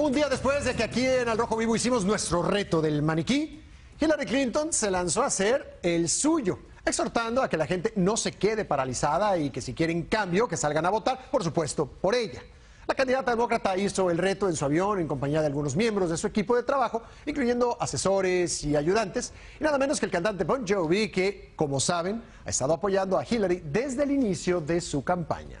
Un día después de que aquí en Al Rojo Vivo hicimos nuestro reto del maniquí, Hillary Clinton se lanzó a hacer el suyo, exhortando a que la gente no se quede paralizada y que si quieren cambio, que salgan a votar, por supuesto, por ella. La candidata demócrata hizo el reto en su avión en compañía de algunos miembros de su equipo de trabajo, incluyendo asesores y ayudantes, y nada menos que el cantante Bon Jovi, que, como saben, ha estado apoyando a Hillary desde el inicio de su campaña.